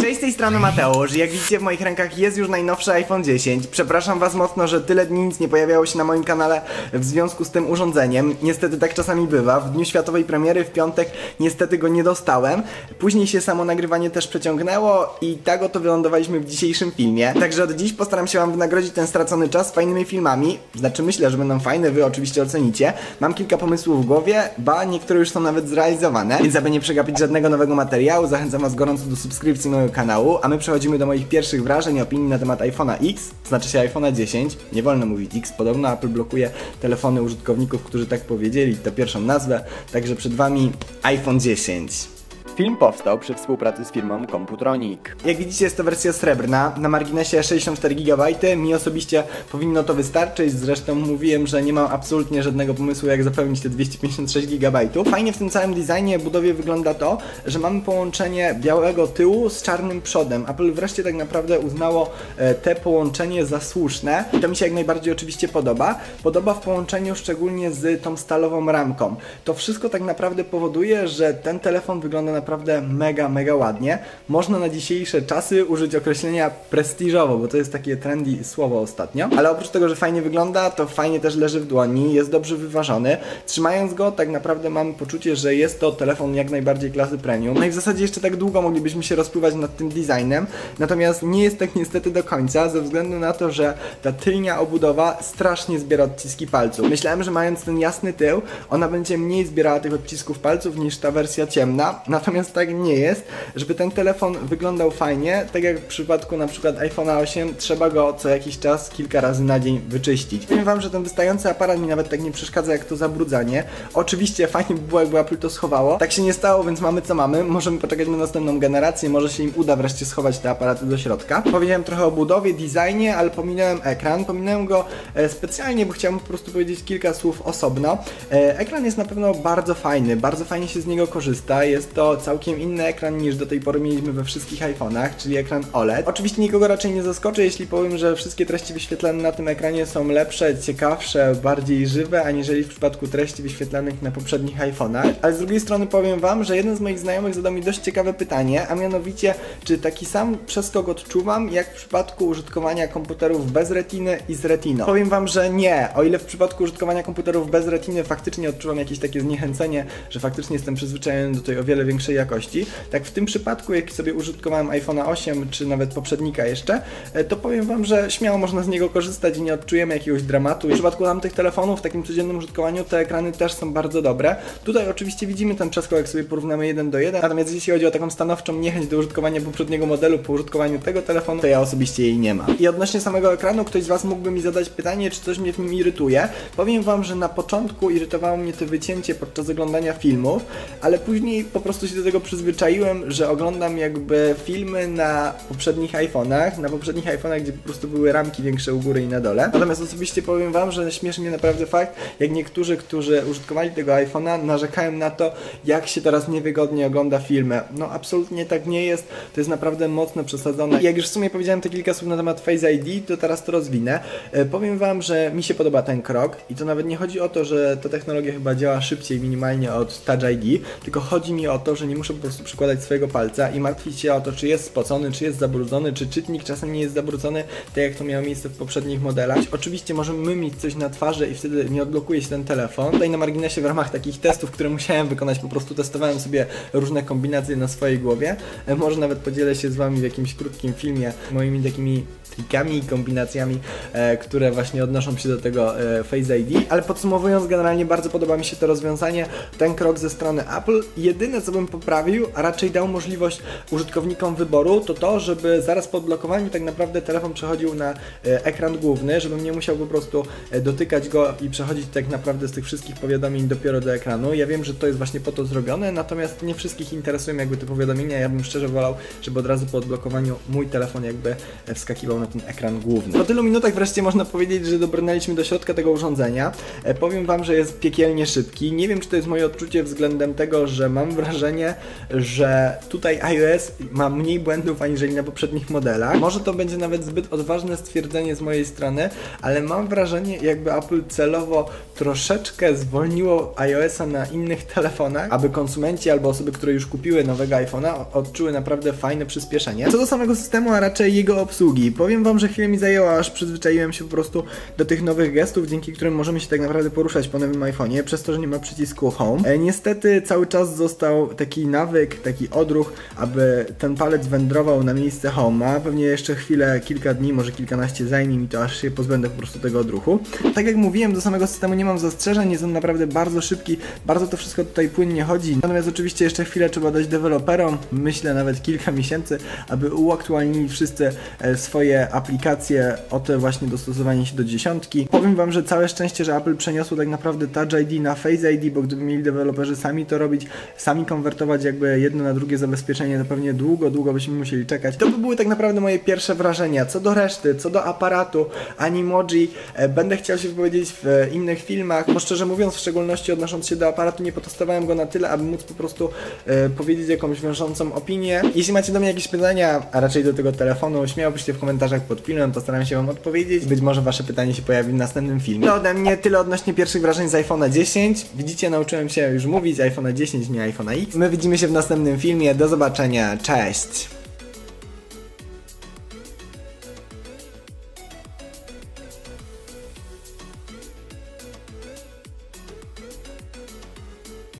Cześć, z tej strony Mateusz. Jak widzicie w moich rękach jest już najnowszy iPhone 10. Przepraszam was mocno, że tyle dni nic nie pojawiało się na moim kanale w związku z tym urządzeniem. Niestety tak czasami bywa. W dniu światowej premiery w piątek niestety go nie dostałem. Później się samo nagrywanie też przeciągnęło i tak oto wylądowaliśmy w dzisiejszym filmie. Także od dziś postaram się wam wynagrodzić ten stracony czas fajnymi filmami. Znaczy myślę, że będą fajne, wy oczywiście ocenicie. Mam kilka pomysłów w głowie, ba niektóre już są nawet zrealizowane. Więc aby nie przegapić żadnego nowego materiału, zachęcam was gorąco do subskrypcji mojego kanału, a my przechodzimy do moich pierwszych wrażeń i opinii na temat iPhone'a X, znaczy się iPhone'a 10. Nie wolno mówić X, podobno Apple blokuje telefony użytkowników, którzy tak powiedzieli, tę pierwszą nazwę. Także przed wami iPhone 10. Film powstał przy współpracy z firmą Computronic. Jak widzicie jest to wersja srebrna, na marginesie 64 GB, mi osobiście powinno to wystarczyć, zresztą mówiłem, że nie mam absolutnie żadnego pomysłu jak zapełnić te 256 GB. Fajnie w tym całym designie, budowie wygląda to, że mamy połączenie białego tyłu z czarnym przodem. Apple wreszcie tak naprawdę uznało e, te połączenie za słuszne i to mi się jak najbardziej oczywiście podoba. Podoba w połączeniu szczególnie z tą stalową ramką. To wszystko tak naprawdę powoduje, że ten telefon wygląda na naprawdę mega, mega ładnie. Można na dzisiejsze czasy użyć określenia prestiżowo, bo to jest takie trendy słowo ostatnio. Ale oprócz tego, że fajnie wygląda, to fajnie też leży w dłoni, jest dobrze wyważony. Trzymając go, tak naprawdę mam poczucie, że jest to telefon jak najbardziej klasy premium. No i w zasadzie jeszcze tak długo moglibyśmy się rozpływać nad tym designem, natomiast nie jest tak niestety do końca, ze względu na to, że ta tylnia obudowa strasznie zbiera odciski palców. Myślałem, że mając ten jasny tył, ona będzie mniej zbierała tych odcisków palców niż ta wersja ciemna, natomiast natomiast tak nie jest, żeby ten telefon wyglądał fajnie, tak jak w przypadku na przykład iPhone'a 8, trzeba go co jakiś czas, kilka razy na dzień wyczyścić. Powiem wam, że ten wystający aparat mi nawet tak nie przeszkadza jak to zabrudzanie. Oczywiście fajnie by było jakby Apple to schowało. Tak się nie stało, więc mamy co mamy. Możemy poczekać na następną generację, może się im uda wreszcie schować te aparaty do środka. Powiedziałem trochę o budowie, designie, ale pominąłem ekran. Pominąłem go e, specjalnie, bo chciałem po prostu powiedzieć kilka słów osobno. E, ekran jest na pewno bardzo fajny, bardzo fajnie się z niego korzysta. Jest to całkiem inny ekran niż do tej pory mieliśmy we wszystkich iPhone'ach, czyli ekran OLED. Oczywiście nikogo raczej nie zaskoczę, jeśli powiem, że wszystkie treści wyświetlane na tym ekranie są lepsze, ciekawsze, bardziej żywe, aniżeli w przypadku treści wyświetlanych na poprzednich iPhone'ach. Ale z drugiej strony powiem Wam, że jeden z moich znajomych zadał mi dość ciekawe pytanie, a mianowicie, czy taki sam przeskok odczuwam, jak w przypadku użytkowania komputerów bez retiny i z retiną. Powiem Wam, że nie. O ile w przypadku użytkowania komputerów bez retiny faktycznie odczuwam jakieś takie zniechęcenie, że faktycznie jestem przyzwyczajony do tej o wiele większej jakości. Tak w tym przypadku, jak sobie użytkowałem iPhone'a 8 czy nawet poprzednika jeszcze, e, to powiem Wam, że śmiało można z niego korzystać i nie odczujemy jakiegoś dramatu. W przypadku tamtych telefonów w takim codziennym użytkowaniu te ekrany też są bardzo dobre. Tutaj oczywiście widzimy ten przeskok, jak sobie porównamy jeden do jeden, natomiast jeśli chodzi o taką stanowczą niechęć do użytkowania poprzedniego modelu po użytkowaniu tego telefonu, to ja osobiście jej nie mam. I odnośnie samego ekranu, ktoś z Was mógłby mi zadać pytanie, czy coś mnie w nim irytuje. Powiem Wam, że na początku irytowało mnie to wycięcie podczas oglądania filmów, ale później po prostu się do tego przyzwyczaiłem, że oglądam jakby filmy na poprzednich iPhone'ach, na poprzednich iPhone'ach, gdzie po prostu były ramki większe u góry i na dole. Natomiast osobiście powiem Wam, że śmieszy mnie naprawdę fakt, jak niektórzy, którzy użytkowali tego iPhone'a, narzekają na to, jak się teraz niewygodnie ogląda filmy. No absolutnie tak nie jest, to jest naprawdę mocno przesadzone. I jak już w sumie powiedziałem te kilka słów na temat Face ID, to teraz to rozwinę. E, powiem Wam, że mi się podoba ten krok i to nawet nie chodzi o to, że ta technologia chyba działa szybciej minimalnie od Touch ID, tylko chodzi mi o to, że nie muszę po prostu przykładać swojego palca i martwić się o to, czy jest spocony, czy jest zabrudzony, czy czytnik czasem nie jest zabrudzony, tak jak to miało miejsce w poprzednich modelach. Oczywiście możemy mieć coś na twarzy i wtedy nie odblokuje się ten telefon. Tutaj na marginesie w ramach takich testów, które musiałem wykonać, po prostu testowałem sobie różne kombinacje na swojej głowie. E, może nawet podzielę się z Wami w jakimś krótkim filmie moimi takimi trikami i kombinacjami, e, które właśnie odnoszą się do tego e, Face ID. Ale podsumowując, generalnie bardzo podoba mi się to rozwiązanie, ten krok ze strony Apple. Jedyne co bym poprawił, a raczej dał możliwość użytkownikom wyboru, to to, żeby zaraz po odblokowaniu tak naprawdę telefon przechodził na e, ekran główny, żebym nie musiał po prostu e, dotykać go i przechodzić tak naprawdę z tych wszystkich powiadomień dopiero do ekranu. Ja wiem, że to jest właśnie po to zrobione, natomiast nie wszystkich interesują jakby te powiadomienia. Ja bym szczerze wolał, żeby od razu po odblokowaniu mój telefon jakby e, wskakiwał na ten ekran główny. Po tylu minutach wreszcie można powiedzieć, że dobrnęliśmy do środka tego urządzenia. Powiem Wam, że jest piekielnie szybki. Nie wiem, czy to jest moje odczucie względem tego, że mam wrażenie, wrażenie, że tutaj iOS ma mniej błędów aniżeli na poprzednich modelach. Może to będzie nawet zbyt odważne stwierdzenie z mojej strony, ale mam wrażenie, jakby Apple celowo troszeczkę zwolniło iOS-a na innych telefonach, aby konsumenci albo osoby, które już kupiły nowego iPhone'a odczuły naprawdę fajne przyspieszenie. Co do samego systemu, a raczej jego obsługi, powiem wam, że chwilę mi zajęło, aż przyzwyczaiłem się po prostu do tych nowych gestów, dzięki którym możemy się tak naprawdę poruszać po nowym iPhone'ie, przez to, że nie ma przycisku Home. E, niestety cały czas został taki nawyk, taki odruch, aby ten palec wędrował na miejsce Home'a. Pewnie jeszcze chwilę, kilka dni, może kilkanaście zajmie mi to, aż się pozbędę po prostu tego odruchu. Tak jak mówiłem, do samego systemu nie mam zastrzeżeń, jest on naprawdę bardzo szybki, bardzo to wszystko tutaj płynnie chodzi. Natomiast oczywiście jeszcze chwilę trzeba dać deweloperom, myślę nawet kilka miesięcy, aby uaktualnili wszyscy e, swoje aplikacje o te właśnie dostosowanie się do dziesiątki. Powiem wam, że całe szczęście, że Apple przeniosło tak naprawdę Touch ID na Face ID, bo gdyby mieli deweloperzy sami to robić, sami konwertować jakby jedno na drugie zabezpieczenie, to pewnie długo, długo byśmy musieli czekać. To by były tak naprawdę moje pierwsze wrażenia. Co do reszty, co do aparatu, Animoji, e, będę chciał się wypowiedzieć w e, innych filmach, bo szczerze mówiąc, w szczególności odnosząc się do aparatu, nie potestowałem go na tyle, aby móc po prostu e, powiedzieć jakąś wiążącą opinię. Jeśli macie do mnie jakieś pytania, a raczej do tego telefonu, śmiało piszcie w komentarzach pod filmem, postaram się wam odpowiedzieć. Być może wasze pytanie się pojawi w następnym filmie. To ode mnie tyle odnośnie pierwszych wrażeń z iPhone'a 10. Widzicie, nauczyłem się już mówić iPhone'a 10, nie iPhone'a X. My widzimy się w następnym filmie. Do zobaczenia. Cześć!